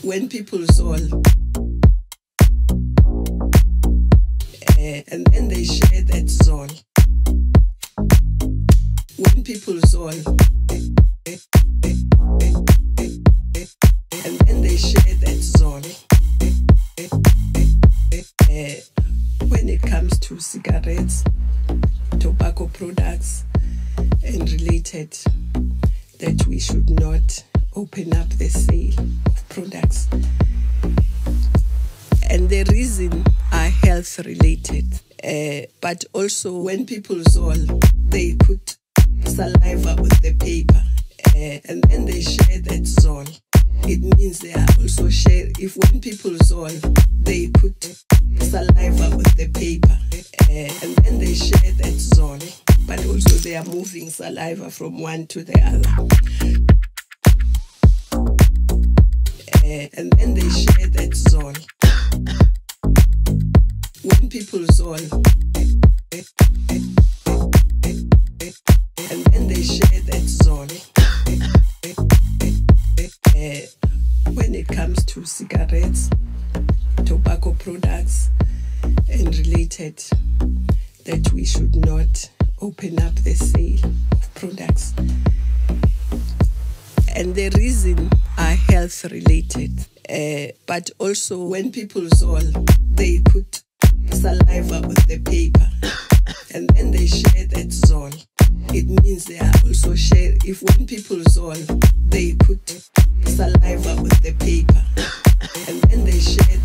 when people zol uh, and then they share that zol. When people zol and then they share that zol. Uh, when it comes to cigarettes, tobacco products, and related, that we should not open up the sale of products. And the reason are health related. Uh, but also, when people zol, they put saliva on the paper uh, and then they share that zol. It means they are also share. If when people zol, they put saliva on the paper uh, and then they share that zol. But also, they are moving saliva from one to the other. And then they share that zol. When people zol, and then they share that zol. Uh, when it comes to cigarettes, tobacco products, and related, that we should not open up the sale of products. And the reason are health related. Uh, but also, when people zol, they put saliva on the paper and then they share that zol. It means they are also share. If when people zol, they put saliva on the paper and then they share.